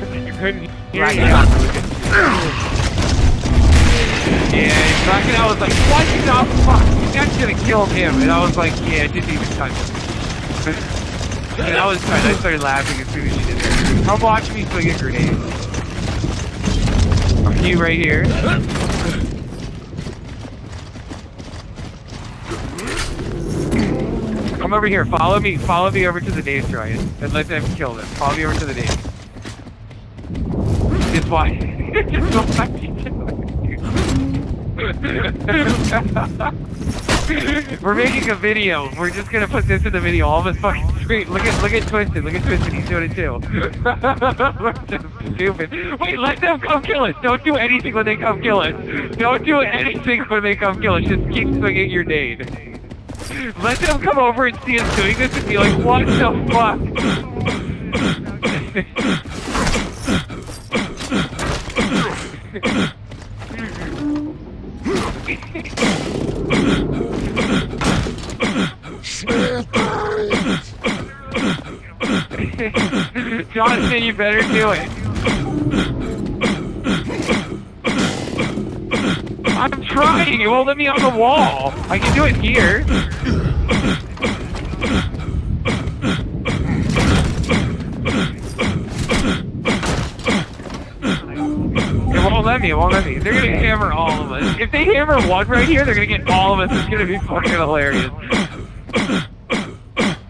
You couldn't hear Right, yeah. Yeah, fucking, I was like, what? No, fuck. That should have killed him. And I was like, yeah, it didn't even touch him. and I was trying, I started laughing as soon as she did that. Come watch me swing a grenade. Are you right here? Come over here. Follow me. Follow me over to the Dave Giant and let them kill them. Follow me over to the Dave. Watch. Just watch each other. We're making a video. We're just gonna put this in the video. All of fucking scream. Look at look at Twisted. Look at Twisted. He's doing it too. We're just stupid. Wait, let them come kill us. Don't do anything when they come kill us. Don't do anything when they come kill us. Just keep swinging your nade. Let them come over and see us doing this and be like, what the fuck? Jonathan, you better do it. I'm trying. It won't let me on the wall. I can do it here. Me. It won't let me. They're gonna hammer all of us. If they hammer one right here, they're gonna get all of us. It's gonna be fucking hilarious.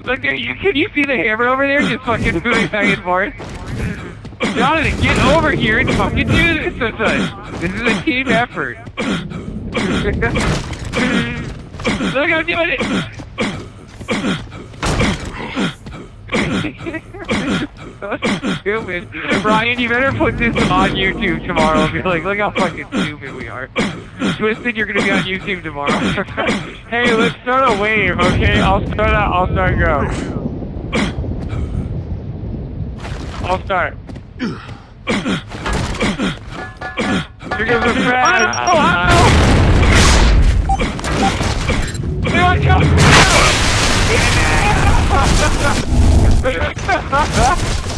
Look, there, you can you see the hammer over there just fucking moving back and forth? Jonathan, get over here and fucking do this with us. This is a team effort. Look, I'm doing it. So stupid. Brian, you better put this on YouTube tomorrow and be like, look how fucking stupid we are. Twisted, you're gonna be on YouTube tomorrow. hey, let's start a wave, okay? I'll start out, I'll start go. I'll start. Here goes the fast. Oh, oh, Here I go. Ich